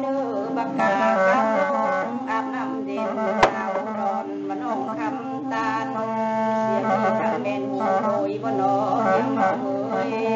เนื้อบักกาครับอาบน้ำเด่นดาวร้อนมันองคำตาลเสียงคำเมนโอยบนอยังมาเอ่ย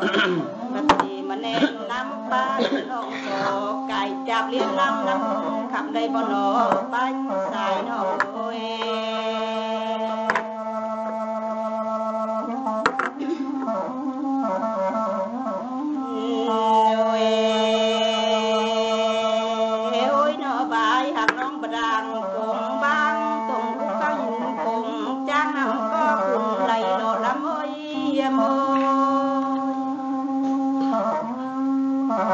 ปฏิมาแนนน้ำปลาน้องสอไก่จับเลี้ยงลำน้ำคำได้บ่หนอปันสายหนอโอ้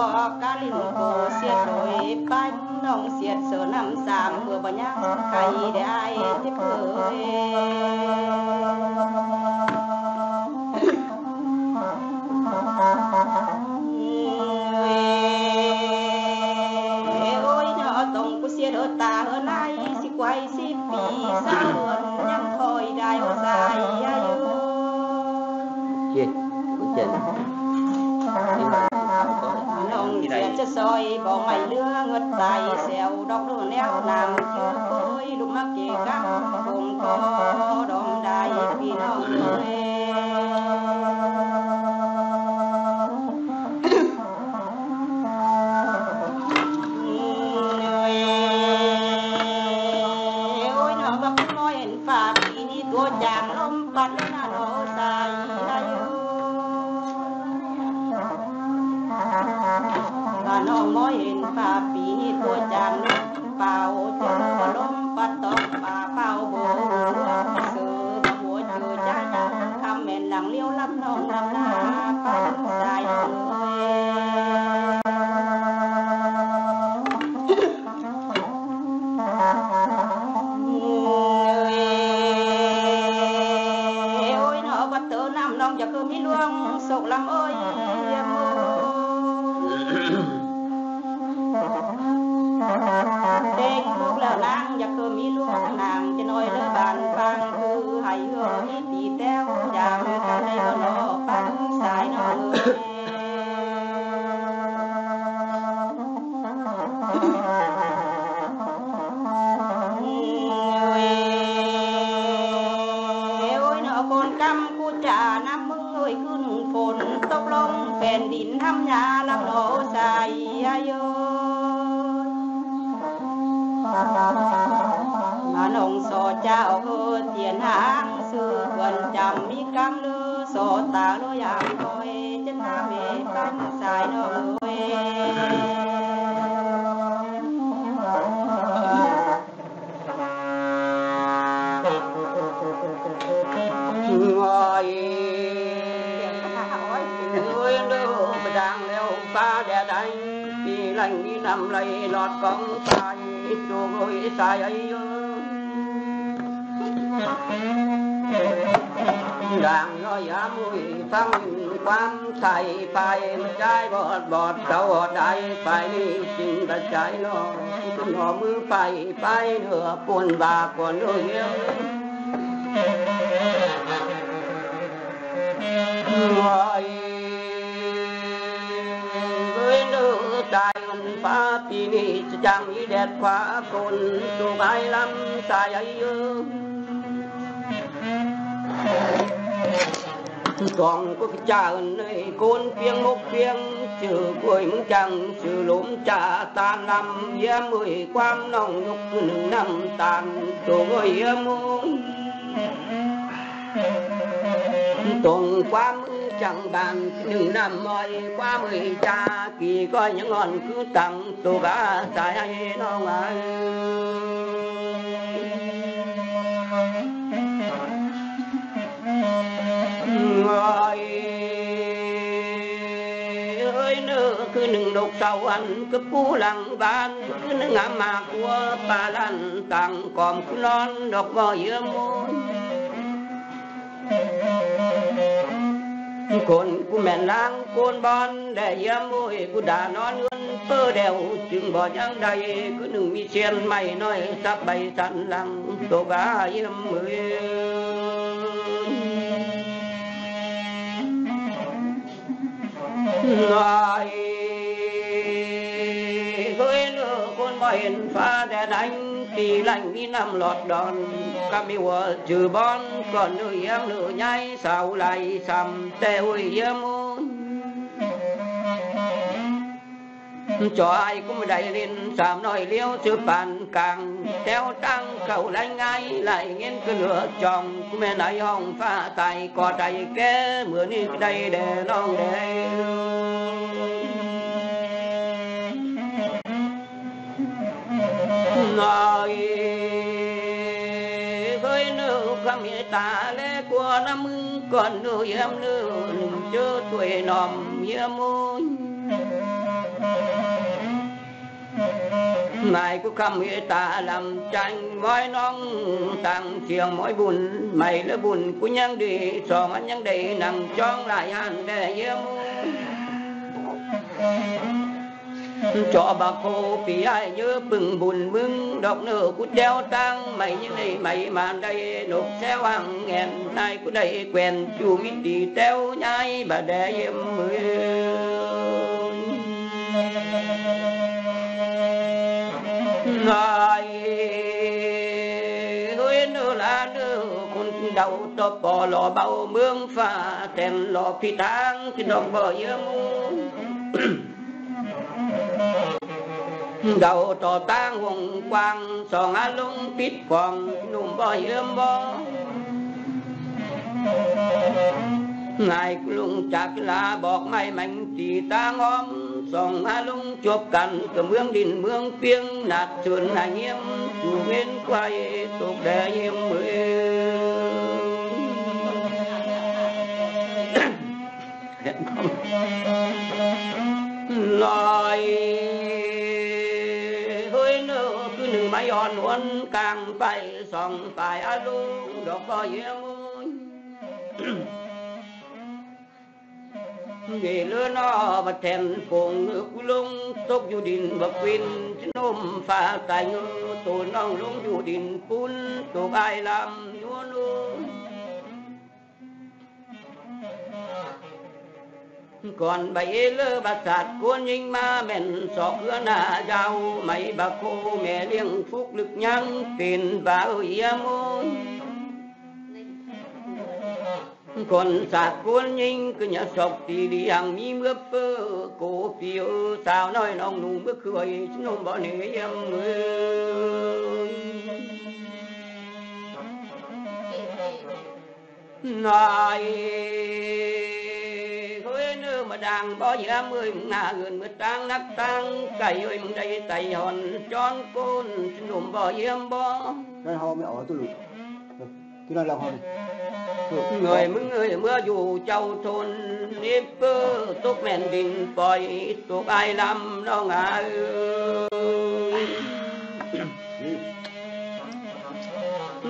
ngon phụt qua cá linh cổ xiết đôi bánh nông xiết sờ năm giảm vừa bà nhá khẩy để ai tiếp cười ôi nó tổng của xe đỡ ta hơn nay si quay si pì xa luôn nhắm thôi đài, ô dài ai ơi? Nông cho soi, bỏ mày lưa, ngất dài, xèo đọc đồ neo chưa lúc mắc kề căng cùng có đom đài vì nông ơi. Nàng cho nói lời bàn phang cứ hay hứa ít đi theo chàng cái đây có nó phang tiền hạng sư quần chạm mi cam lư sổ tà lô yàng thôi chân hà mê cam xài đồ quê ngồi người đâu mà đang leo pha đè đánh vì lành đi nằm lấy lọt con tay chùa ngồi sai ấy đàn nó giá mùi thăng quan thầy phải trái bọt bọt cầu đại phải đi xin ta trái nó nó mưa phải phải nửa cuốn và cuốn nửa ngoài với nữ đại ân phá tì ni chẳng ý đẹp quá cồn tu gai lắm sai ấy toàn có cái cha này con côn phiêng mốc phiêng chữ cuối mừng chẳng sự lốm cha tan năm yếm mười quam nòng nhục nừng năm tàn tổ ngồi yếm môn tuần qua mừng chẳng bàn nừng năm mời qua mười cha. Kỳ coi những ngọn cứ tặng tổ ba tại ai nó ngại. Người. Ơi nữ cứ nừng độc sau ăn, cứ cú lăng ban cứ nừng ngắm mà của ba lan tặng còn cứ non độc bò giữa môi con cú mẹ lang con bon để giữa môi cú đã non luôn bơ đèo chừng bỏ nhang đầy. Cứ nừng mi chen mày nói, sắp bay sẵn lăng tổ gà yếm mười. Ngài với lửa con bền pha để đánh, thì lành đi nằm lọt đòn. Cam miêu trừ bon, còn nữ em nữ nhai, sao lại sầm tê ôi em cho ai cũng đầy lên sàm nói liêu chưa bàn càng. Theo tăng cầu lanh ngay lại nghiên cứ lửa chồng mẹ nãy hồng pha tay, có tay kế mưa ni đây để non để ngồi với nữ không biết ta lẽ của năm, còn nữ em nữ, chưa tuổi nòm như môi ngài cũng khăm nghĩa ta làm tranh mỗi non, tặng chiều mỗi buồn mày là buồn của nhân đi so anh nhân đi nằm trong lại hàng để yêu cho bà cô vì ai nhớ bừng buồn mừng đọc nửa của đeo tăng mày như này, mày mà đây, nộp theo hàng ngàn nay của đây quen, chú mít đi teo nhai, bà để em mười ngài. Huyên nữ là nữ con đầu to bò lò bao mương pha tem lò phi tang thì đồng bò yếm đầu to tang hùng quang song á lung tít quang nùm bò yếm bò ngài lung chạc lá bọt mai mạnh chỉ ta ngóm song ha lung chộp cằn cơ mương đình mương piêng, nạt sườn anh em chủ bên quay tục để em mười. Lời hơi nở cứ nửa máy on luôn càng phải song phải a lung đọc có nhiễm về lứa nó và thèn phồng nước lung tốt dù đình và quyên nôm pha tài ngư tổ nong lung dù đình phun. Tổ ai làm nhua luôn còn bảy lơ bà sạt cuốn nhưng ma mèn sọ cửa nà dao. Mấy bà cô mẹ liêng phúc lực nhang tiền vào ơi môn còn sạc cuốn nhìn cứ nhớ sọc thì đi hàng mi mưa phơ cổ phiêu sao nói nong nụ bước cười chứ nông bỏ nề em ơi này khối mà đang bỏ giá mươi ngà gần mưa tăng nắc tăng cày ơi, mừng đây tay hòn tròn côn chứ nông bỏ em bỏ Cái hò mới ở tôi lụt. Cái này là hò này người mưa người mưa dù châu thôn, nếp túc men đình bòi túc ai làm nó ngà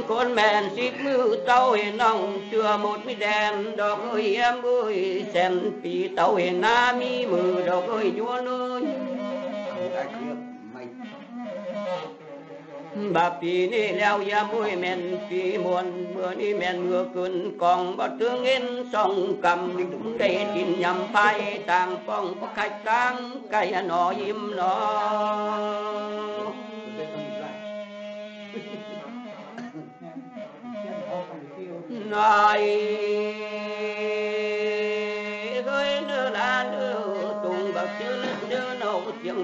con mèn xịt mưa tàu hiện nòng chưa một mi đèn, đọc ơi em ơi, xem pì tàu hiện na mi mưa đọc ơi chúa nơi บัดปีนี้แล้วยามุยแม่นปีมวนเมื่อนี้แม่นเมื่อคืนกองบ่ถึงเงินสองกำลิงได้กินยำไปต่างป้องก็ไข่ตั้งไก่หนอยิ้มหนอไน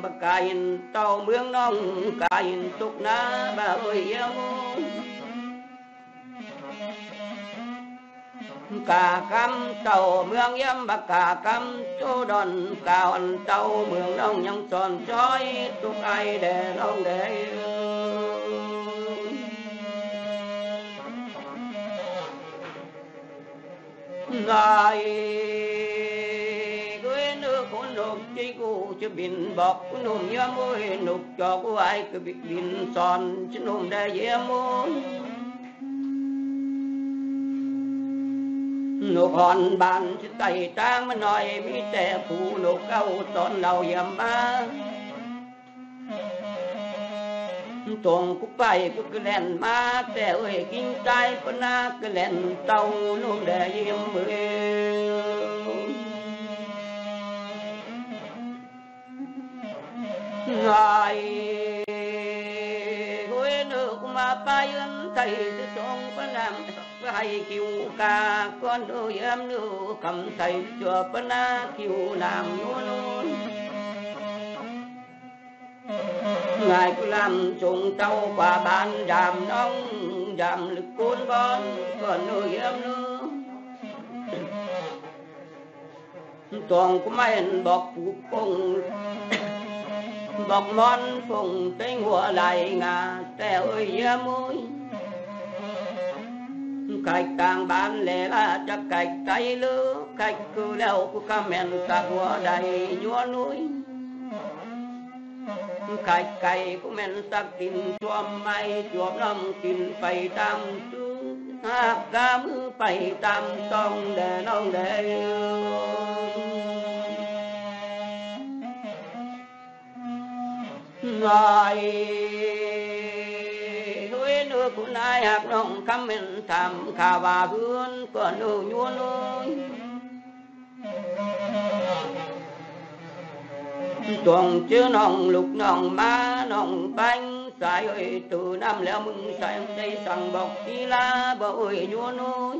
nâu cà hình tàu mương nông cà hình tục na bà ơi yêu. Cà cam tàu mương yếm bạc cà cam chỗ đòn cà hòn tàu mương nông nhông tròn trói tục ai để nông để ngài ะบินบอกโนมเยี่ยามวยหนุกจอกไายก็บินสอนฉันหนุ่มได้เยี่ยมวยหนุกหอนบานฉันไต่ตั้งมาหน่อยมีแต่ผู้หนุกเก้าตอนเราเยี่ยมมาตรงกูไปกูก็แล่นมาแต่เอ้ยกินใจปนาก็แล่นเต้านุ่มแดยี่ยมมือ ngài. Gối nước mà bay yên thầy tư sông có nam hay kiều ca con đôi em nữ cầm thầy chùa phân na kiều làm luôn luôn ngài cứ làm trùng tàu và ban đàm nông đàm lực côn con còn nữ em nữ. Toàn của mấy anh bọc phụ cùng bọc món phùng tới ngựa lại ngà tèo ơi em ơi cách càng bán lẻ là chắc cách tay lứa. Cách cứ leo của cá mèn ta của đầy nhúa núi. Cách cày của men sắc tin chuom mai chuom lâm tin phải tam tu hát ca mư phải tam tông để nông để rồi. Núi nước của nai hạt nông khắp miền tham khà bà vươn còn nụ nhuôn nuôi tuồng chứ nòng, lục nòng má nòng bánh sai ơi, từ năm leo mừng sai xây sằng bọc đi la bội nhuôn nhua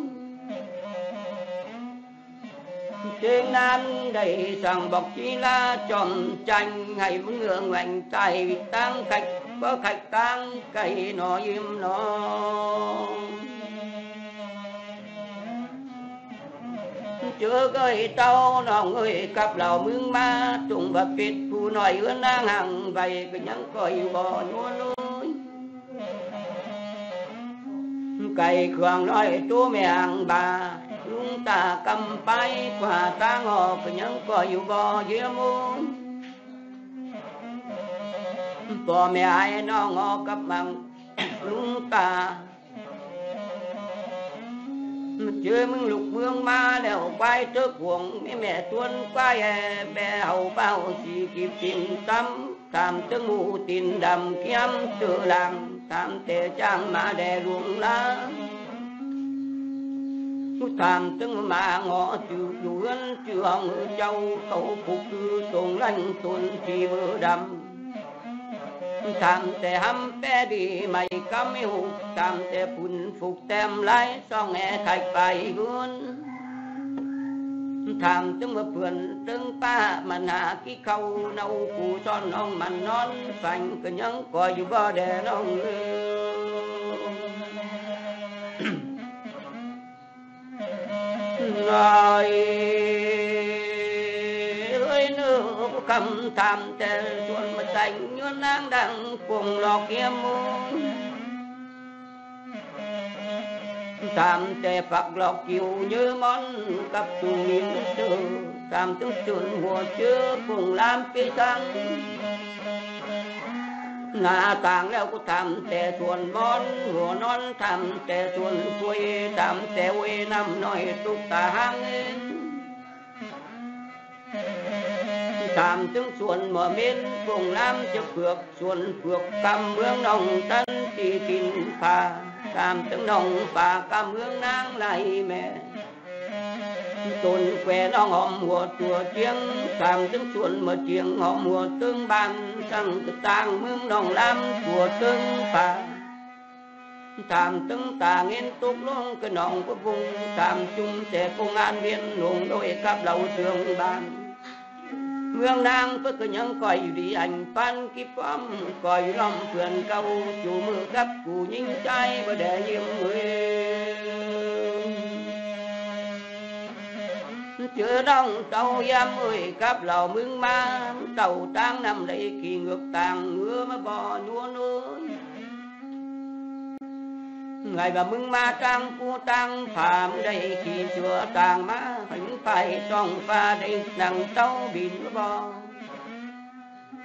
nôi an nam đầy sàng bọc chi la tròn tranh ngày vững ngưỡng ngoảnh tài tăng khạch có khạch tăng cây nó im nó chưa gơi tao nó người cặp lào mương ma, trùng và việt phù nói ưa nang hàng vậy cứ nhắn coi bò nhua nuôi cày cường nói chú mẹ hàng bà lung ta cầm bay qua ta ngò nhân nhắn yêu bò dưới muôn bò mẹ ai nó ngò cấp bằng lung ta chơi mừng lục vương ma đều quay trước cuồng mẹ mẹ tuôn quay bè hậu bao chỉ kịp tìm tâm tham tương mù tin đầm kiếm tự làm tham thể trang mà đè ruộng lá tham tướng mà ngõ chữ chuấn chữ hồng châu, tổ phục cư tồn lanh tồn chỉ vỡ đầm. Tham te ham phê đi mày cắm yêu tham te phun phục tem lái so nghe thạch bài gương tham tướng mà phượn tướng pa mà hạ ký khâu, nâu cụ son non mà non phanh cứ nhẫn coi dù bao đè non ngài ơi nữ cầm tham tề chuẩn mà thành như nang đang cùng lọc kia muôn tam tề phật lọc chiều như món cặp tù miếng tư. Tam tướng chuẩn mùa chưa cùng làm phi tăng หน้าต่างแล้วกูทำแต่ส่วนบอนหัวนอนทำแต่ส่วนคุยทำแต่เวน้ำน้อยตุกตาหังทำมถึงส่วนหมอเม็ดปรงน้ำจะเผือกส่วนเผือกกำเมืองนองตันตีกินผาตามถึงนองป่ากำเมืองนางไหลแม่ tôn quê nó họ mùa chùa chiêng tam tướng chuồn mở chiêng họ mùa tương ban sang tang mương nồng lam chùa tương phà. Tam tướng tà nghiên túc luôn cái nòng của vùng tam chung sẽ công an viên luồng đôi cặp lầu trường bàn. Mương nang phước nhân còi đi anh phan kíp âm còi lòng thuyền câu, chủ mưa gấp cụ nhìn trai và để nhiều người chưa đông tàu giam mười cáp lầu mương ma tàu tang nằm lấy kỳ ngược tàng mưa mà bò núa núa ngày và mừng ma trang cu tăng phạm đây khi chùa tàng má hình phải trong pha đây nàng tàu mưa bò.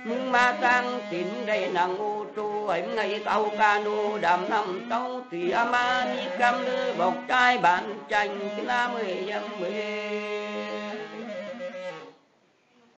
Mừng ma trang tín đây nàng ô tru em ngày tàu cano đàm năm tàu thì ma đi cam lư, bọc trai bạn tranh, cái la mười dăm mười